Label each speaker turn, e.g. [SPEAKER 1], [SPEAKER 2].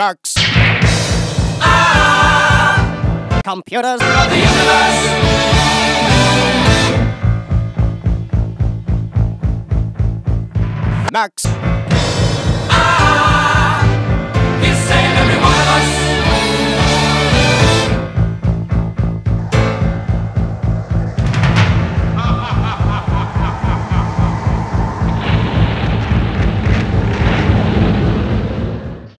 [SPEAKER 1] Max. Computers
[SPEAKER 2] of the universe.
[SPEAKER 1] Max.